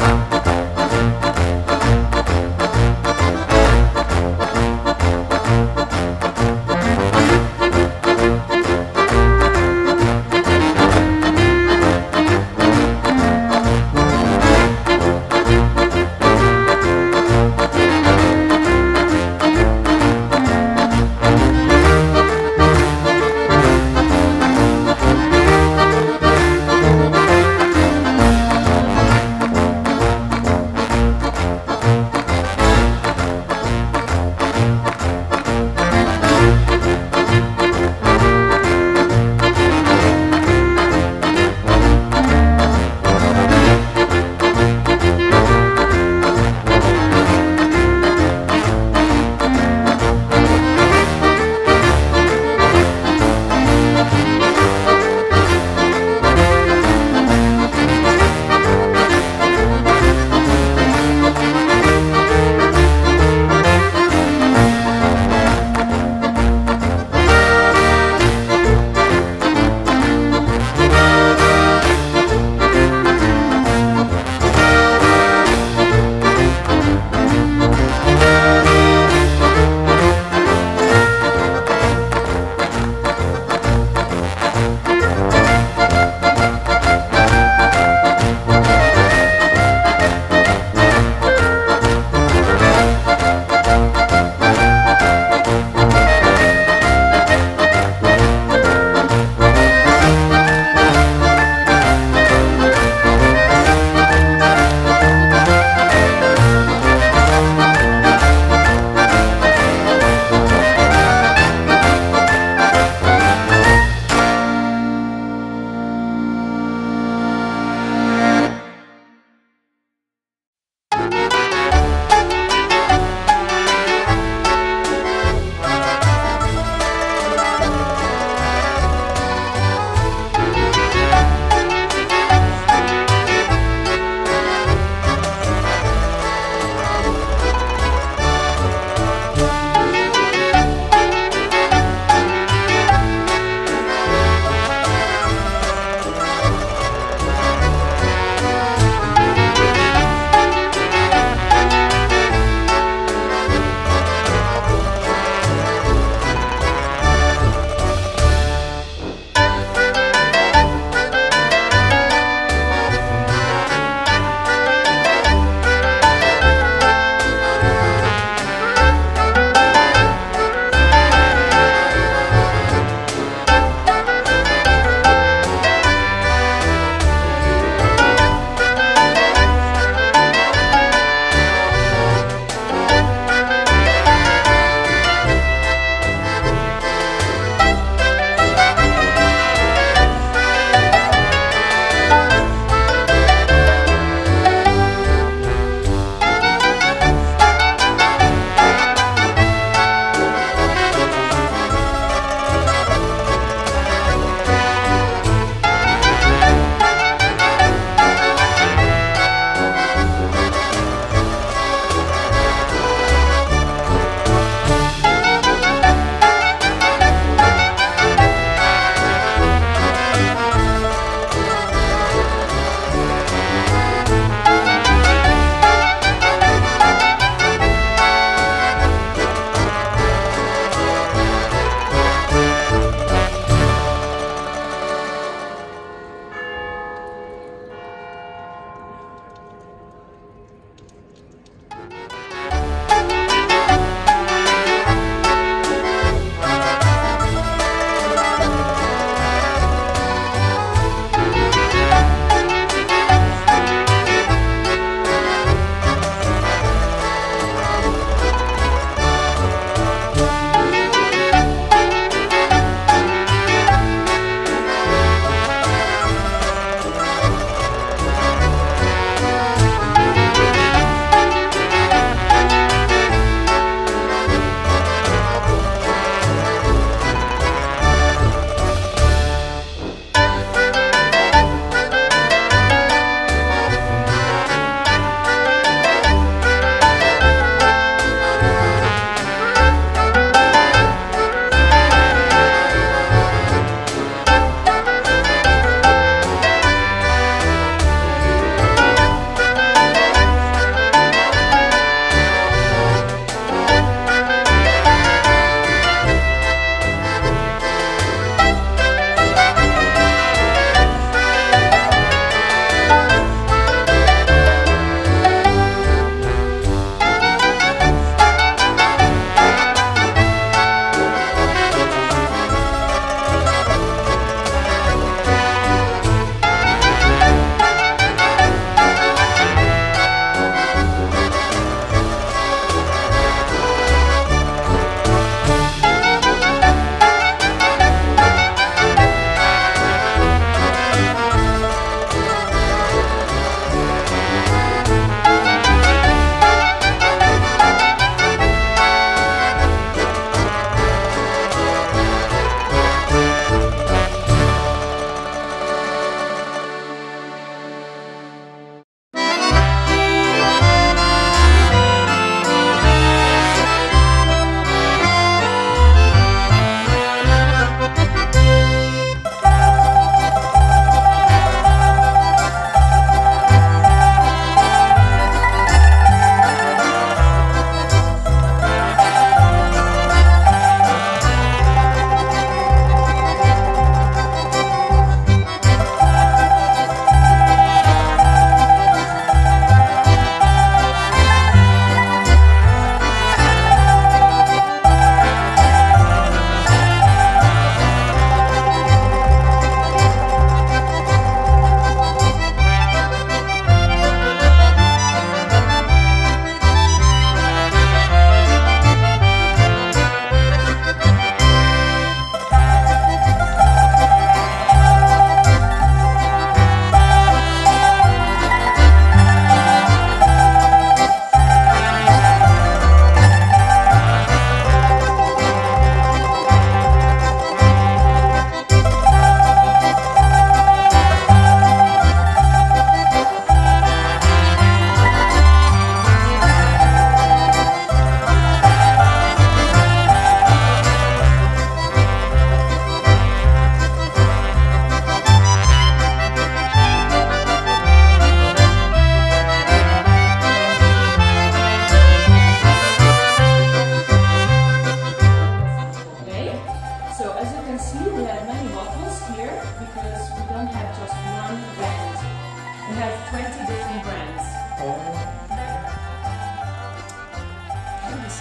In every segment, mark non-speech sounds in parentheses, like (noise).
Thank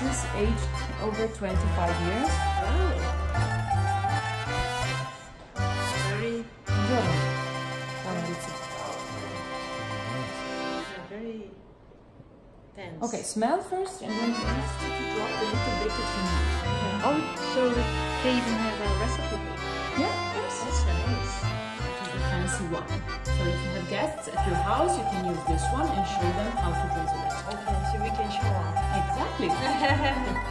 This is aged over 25 years. Very. Oh, very tense. Okay, smell first and then just drop a little bit need. Oh, so they even have a recipe. Yeah, yes. That's one. So if you have guests at your house, you can use this one and show them how to drink it. Okay, so we can show off. Exactly. (laughs)